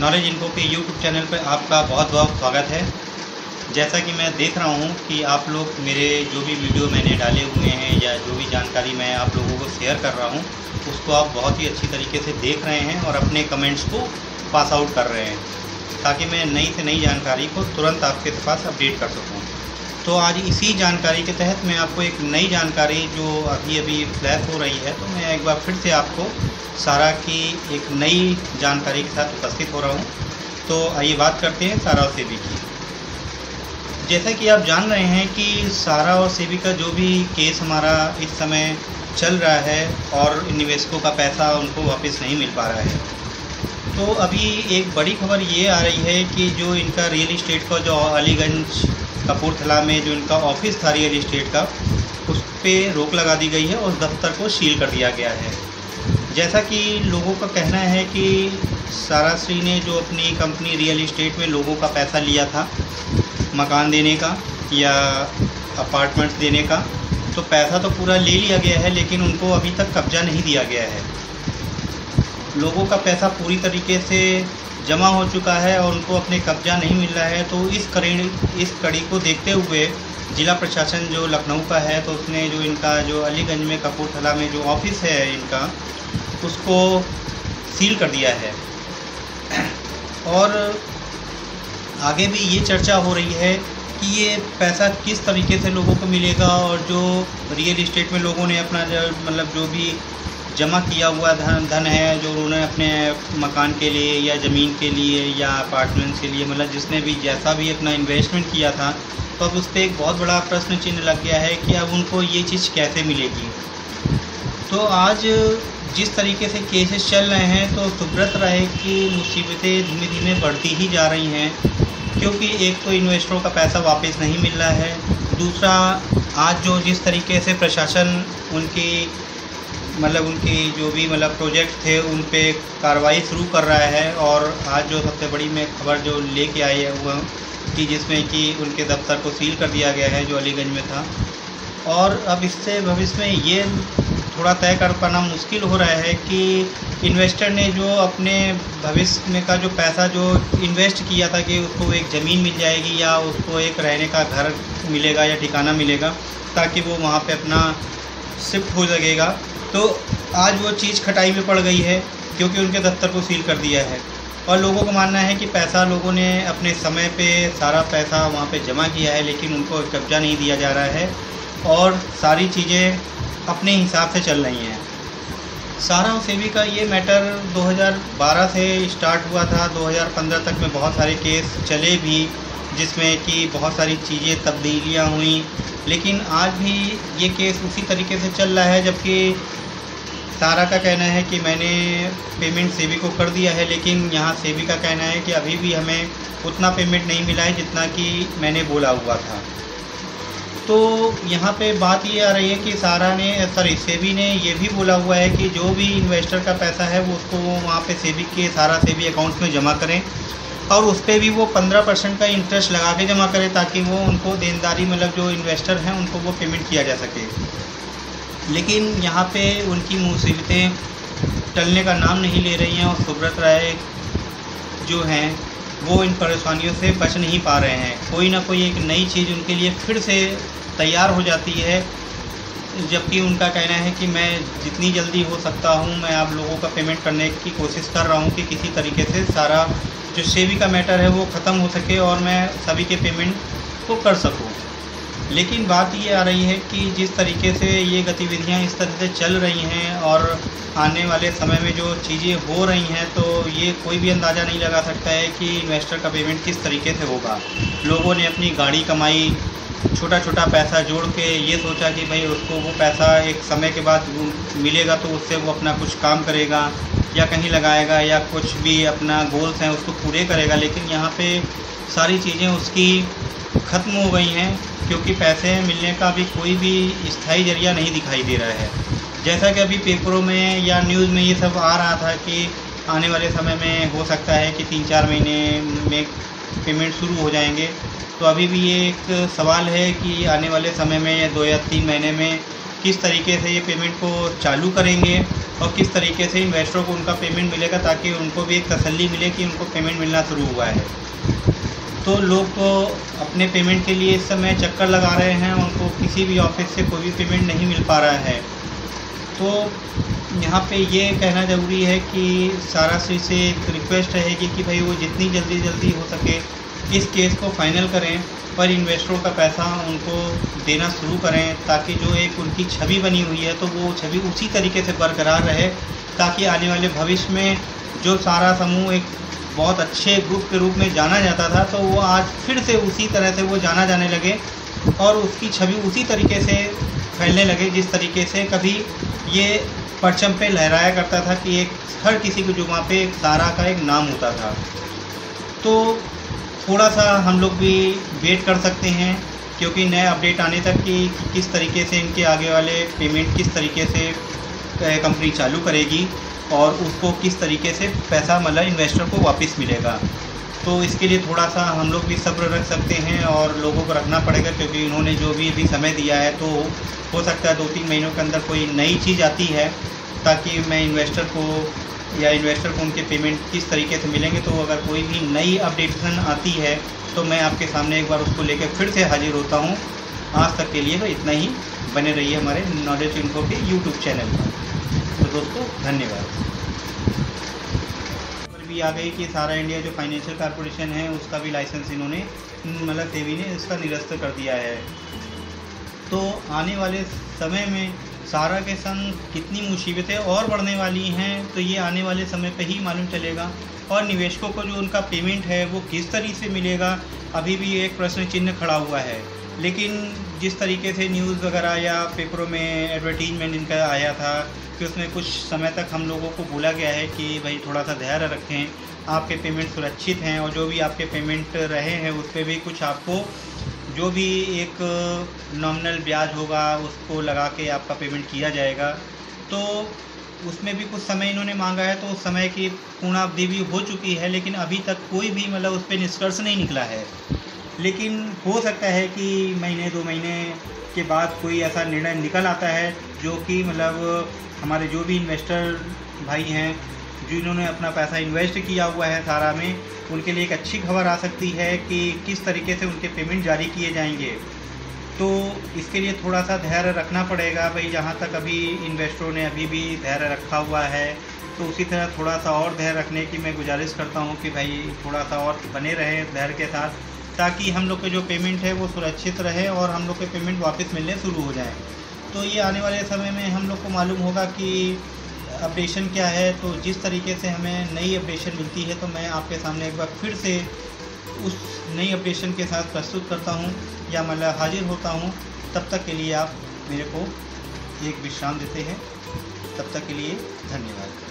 Knowledge इनको के YouTube channel पर आपका बहुत बहुत स्वागत है। जैसा कि मैं देख रहा हूँ कि आप लोग मेरे जो भी वीडियो मैंने डाले हुए हैं या जो भी जानकारी मैं आप लोगों को शेयर कर रहा हूँ, उसको आप बहुत ही अच्छी तरीके से देख रहे हैं और अपने कमेंट्स को पास आउट कर रहे हैं, ताकि मैं नई से नई जानकारी को तुरंत आपके पास अपडेट कर सकूँ। तो आज इसी जानकारी के तहत मैं आपको एक नई जानकारी जो अभी अभी फ्लैश हो रही है तो मैं एक बार फिर से आपको सारा की एक नई जानकारी के साथ उपस्थित हो रहा हूँ। तो आइए बात करते हैं सारा और सेबी की। जैसा कि आप जान रहे हैं कि सारा और सेबी का जो भी केस हमारा इस समय चल रहा है और निवेशकों का पैसा उनको वापस नहीं मिल पा रहा है तो अभी एक बड़ी खबर ये आ रही है कि जो इनका रियल इस्टेट का जो अलीगंज कपूरथला में जो इनका ऑफ़िस था रियल इस्टेट का, उस पर रोक लगा दी गई है और दफ्तर को सील कर दिया गया है। जैसा कि लोगों का कहना है कि साराश्री ने जो अपनी कंपनी रियल इस्टेट में लोगों का पैसा लिया था, मकान देने का या अपार्टमेंट्स देने का तो पैसा तो पूरा ले लिया गया है, लेकिन उनको अभी तक कब्ज़ा नहीं दिया गया है। लोगों का पैसा पूरी तरीके से जमा हो चुका है और उनको अपने कब्जा नहीं मिल रहा है तो इस कड़ी इस कड़ी को देखते हुए ज़िला प्रशासन जो लखनऊ का है तो उसने जो इनका, जो अलीगंज में कपूरथला में जो ऑफ़िस है इनका, उसको सील कर दिया है। और आगे भी ये चर्चा हो रही है कि ये पैसा किस तरीके से लोगों को मिलेगा और जो रियल इस्टेट में लोगों ने अपना मतलब जो भी जमा किया हुआ धन धन है जो उन्होंने अपने मकान के लिए या ज़मीन के लिए या अपार्टमेंट्स के लिए मतलब जिसने भी जैसा भी अपना इन्वेस्टमेंट किया था तो अब उस पर एक बहुत बड़ा प्रश्न चिन्ह लग गया है कि अब उनको ये चीज़ कैसे मिलेगी। तो आज जिस तरीके से केसेस चल रहे हैं तो सुब्रत रहे की मुसीबतें धीमे धीमे बढ़ती ही जा रही हैं, क्योंकि एक तो इन्वेस्टरों का पैसा वापस नहीं मिल रहा है, दूसरा आज जो जिस तरीके से प्रशासन उनकी मतलब उनकी जो भी मतलब प्रोजेक्ट थे, उन पर कार्रवाई शुरू कर रहा है और आज जो सबसे बड़ी मैं खबर जो लेके आई है वह कि जिसमें कि उनके दफ्तर को सील कर दिया गया है, जो अलीगंज में था। और अब इससे भविष्य में ये थोड़ा तय कर पाना मुश्किल हो रहा है कि इन्वेस्टर ने जो अपने भविष्य में का जो पैसा जो इन्वेस्ट किया था कि उसको एक ज़मीन मिल जाएगी या उसको एक रहने का घर मिलेगा या ठिकाना मिलेगा, ताकि वो वहाँ पे अपना शिफ्ट हो सकेगा। तो आज वो चीज़ खटाई में पड़ गई है, क्योंकि उनके दफ्तर को सील कर दिया है। और लोगों का मानना है कि पैसा लोगों ने अपने समय पे सारा पैसा वहाँ पे जमा किया है, लेकिन उनको कब्जा नहीं दिया जा रहा है और सारी चीज़ें अपने हिसाब से चल रही हैं। सारा सेवी का ये मैटर 2012 से स्टार्ट हुआ था। 2015 तक में बहुत सारे केस चले भी, जिसमें कि बहुत सारी चीज़ें तब्दीलियाँ हुई। लेकिन आज भी ये केस उसी तरीके से चल रहा है, जबकि सारा का कहना है कि मैंने पेमेंट सेबी को कर दिया है, लेकिन यहाँ सेबी का कहना है कि अभी भी हमें उतना पेमेंट नहीं मिला है जितना कि मैंने बोला हुआ था। तो यहाँ पे बात ये आ रही है कि सारा ने सॉरी सेबी ने ये भी बोला हुआ है कि जो भी इन्वेस्टर का पैसा है, वो उसको वहाँ पे सेबी के, सारा सेबी अकाउंट्स में जमा करें और उस पर भी वो पंद्रह परसेंट का इंटरेस्ट लगा के जमा करें ताकि वो उनको देनदारी मतलब जो इन्वेस्टर हैं, उनको वो पेमेंट किया जा सके। लेकिन यहाँ पे उनकी मुसीबतें टलने का नाम नहीं ले रही हैं और सुब्रत राय जो हैं, वो इन परेशानियों से बच नहीं पा रहे हैं। कोई ना कोई एक नई चीज़ उनके लिए फिर से तैयार हो जाती है, जबकि उनका कहना है कि मैं जितनी जल्दी हो सकता हूँ, मैं आप लोगों का पेमेंट करने की कोशिश कर रहा हूँ कि किसी तरीके से सारा जो सेवी का मैटर है वो ख़त्म हो सके और मैं सभी के पेमेंट को कर सकूँ। लेकिन बात ये आ रही है कि जिस तरीके से ये गतिविधियाँ इस तरह से चल रही हैं और आने वाले समय में जो चीज़ें हो रही हैं तो ये कोई भी अंदाज़ा नहीं लगा सकता है कि इन्वेस्टर का पेमेंट किस तरीके से होगा। लोगों ने अपनी गाड़ी कमाई छोटा छोटा पैसा जोड़ के ये सोचा कि भाई उसको वो पैसा एक समय के बाद मिलेगा तो उससे वो अपना कुछ काम करेगा या कहीं लगाएगा या कुछ भी अपना गोल्स हैं उसको पूरे करेगा। लेकिन यहाँ पे सारी चीज़ें उसकी ख़त्म हो गई हैं। क्योंकि पैसे मिलने का भी कोई भी स्थायी ज़रिया नहीं दिखाई दे रहा है। जैसा कि अभी पेपरों में या न्यूज़ में ये सब आ रहा था कि आने वाले समय में हो सकता है कि तीन चार महीने में पेमेंट शुरू हो जाएँगे। तो अभी भी ये एक सवाल है कि आने वाले समय में या दो या तीन महीने में किस तरीके से ये पेमेंट को चालू करेंगे और किस तरीके से इन्वेस्टरों को उनका पेमेंट मिलेगा ताकि उनको भी एक तसल्ली मिले कि उनको पेमेंट मिलना शुरू हुआ है। तो लोग को अपने पेमेंट के लिए इस समय चक्कर लगा रहे हैं, उनको किसी भी ऑफ़िस से कोई भी पेमेंट नहीं मिल पा रहा है। तो यहाँ पे ये कहना ज़रूरी है कि सारा से एक रिक्वेस्ट रहेगी कि भाई वो जितनी जल्दी जल्दी हो सके इस केस को फाइनल करें पर इन्वेस्टरों का पैसा उनको देना शुरू करें, ताकि जो एक उनकी छवि बनी हुई है तो वो छवि उसी तरीके से बरकरार रहे, ताकि आने वाले भविष्य में जो सारा समूह एक बहुत अच्छे ग्रुप के रूप में जाना जाता था तो वो आज फिर से उसी तरह से वो जाना जाने लगे और उसकी छवि उसी तरीके से फैलने लगे जिस तरीके से कभी ये परचम पे लहराया करता था कि एक, हर किसी की जुमा पे एक तारा का एक नाम होता था। तो थोड़ा सा हम लोग भी वेट कर सकते हैं, क्योंकि नए अपडेट आने तक कि किस तरीके से इनके आगे वाले पेमेंट किस तरीके से कंपनी चालू करेगी और उसको किस तरीके से पैसा मतलब इन्वेस्टर को वापस मिलेगा। तो इसके लिए थोड़ा सा हम लोग भी सब्र रख सकते हैं और लोगों को रखना पड़ेगा क्योंकि इन्होंने जो भी अभी समय दिया है तो हो सकता है दो तीन महीनों के अंदर कोई नई चीज़ आती है ताकि मैं इन्वेस्टर को या इन्वेस्टर को उनके पेमेंट किस तरीके से मिलेंगे। तो अगर कोई भी नई अपडेटेशन आती है तो मैं आपके सामने एक बार उसको लेकर फिर से हाजिर होता हूँ। आज तक के लिए तो इतना ही। बने रहिए हमारे नॉलेज इन्फो के यूट्यूब चैनल पर। तो दोस्तों धन्यवाद। पर भी आ गई कि सारा इंडिया जो फाइनेंशियल कॉरपोरेशन है, उसका भी लाइसेंस इन्होंने मतलब सेवी ने इसका निरस्त कर दिया है। तो आने वाले समय में सारा के संग कितनी मुसीबतें और बढ़ने वाली हैं तो ये आने वाले समय पे ही मालूम चलेगा। और निवेशकों को जो उनका पेमेंट है, वो किस तरीके से मिलेगा, अभी भी एक प्रश्न चिन्ह खड़ा हुआ है। लेकिन जिस तरीके से न्यूज़ वगैरह या पेपरों में एडवर्टीजमेंट इनका आया था कि उसमें कुछ समय तक हम लोगों को बोला गया है कि भाई थोड़ा सा धैर्य रखें, आपके पेमेंट सुरक्षित हैं और जो भी आपके पेमेंट रहे हैं, उस पर भी कुछ आपको जो भी एक नॉमिनल ब्याज होगा, उसको लगा के आपका पेमेंट किया जाएगा। तो उसमें भी कुछ समय इन्होंने मांगा है तो उस समय की पूर्णावधि भी हो चुकी है, लेकिन अभी तक कोई भी मतलब उस पर निष्कर्ष नहीं निकला है। लेकिन हो सकता है कि महीने, दो महीने के बाद कोई ऐसा निर्णय निकल आता है जो कि मतलब हमारे जो भी इन्वेस्टर भाई हैं, जिन्होंने अपना पैसा इन्वेस्ट किया हुआ है सारा में, उनके लिए एक अच्छी खबर आ सकती है कि किस तरीके से उनके पेमेंट जारी किए जाएँगे। तो इसके लिए थोड़ा सा धैर्य रखना पड़ेगा भाई, जहाँ तक अभी इन्वेस्टरों ने अभी भी धैर्य रखा हुआ है। तो उसी तरह थोड़ा सा और धैर्य रखने की मैं गुजारिश करता हूँ कि भाई थोड़ा सा और बने रहें धैर्य के साथ। ताकि हम लोग के जो पेमेंट है वो सुरक्षित रहे और हम लोग के पेमेंट वापस मिलने शुरू हो जाएँ। तो ये आने वाले समय में हम लोग को मालूम होगा कि अपडेशन क्या है तो जिस तरीके से हमें नई अपडेशन मिलती है तो मैं आपके सामने एक बार फिर से उस नई अपडेशन के साथ प्रस्तुत करता हूँ, या मतलब हाजिर होता हूँ। तब तक के लिए आप मेरे को एक विश्राम देते हैं। तब तक के लिए धन्यवाद।